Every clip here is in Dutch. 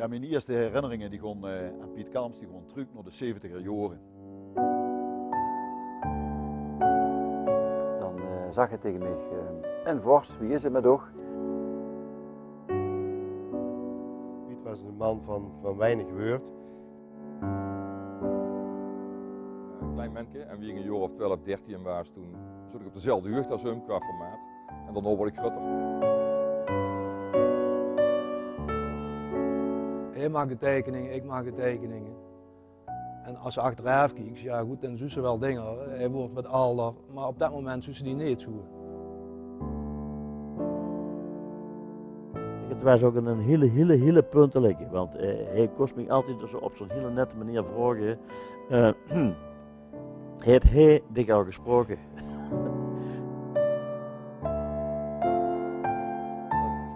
Ja, mijn eerste herinneringen die gaan, uh, aan Piet Kalms die gaan terug naar de 70er jaren. Dan uh, zag hij tegen mij, uh, en Vors, wie is het met toch? Piet was een man van, van weinig woord. Een klein manneke en wie een jaar of 12, 13 was toen, zat ik op dezelfde jeugd als hem qua formaat. En dan word ik groter. Hij maakt tekeningen, ik maak tekeningen. En als je achteraf kijkt, ja goed, dan zien ze wel dingen. Hij wordt wat ouder, maar op dat moment zien ze die niet zo. Het was ook een hele, hele, hele puntelijke, want uh, hij kost me altijd dus op zo'n hele nette manier vragen. Uh, heeft hij dik al gesproken?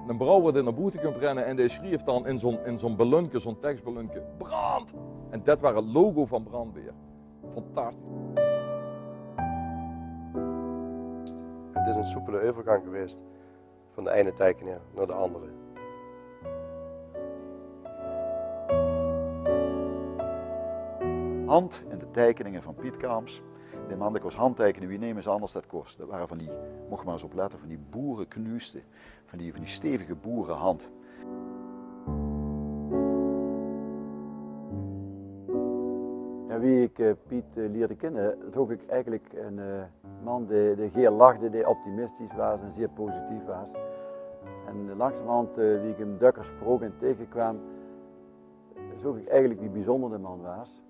een brouwer die naar buiten kunt rennen en die schreef dan in zo'n in zo'n ballonke, zo'n tekstballonke, brand! En dat was het logo van brandweer. Fantastisch. Het is een soepele overgang geweest van de ene tekenaar naar de andere. Hand in de tekeningen van Piet Kaams. De man die kost handtekenen, wie nemen ze anders dat kost? Dat waren van die, mocht maar eens opletten, van die boerenknuisten. Van die, van die stevige boerenhand. En wie ik uh, Piet uh, leerde kennen, zag ik eigenlijk een uh, man die, die lachte, die optimistisch was en zeer positief was. En langzamerhand, wie ik hem dukker sprak en tegenkwam, zag ik eigenlijk wie bijzonder de man was.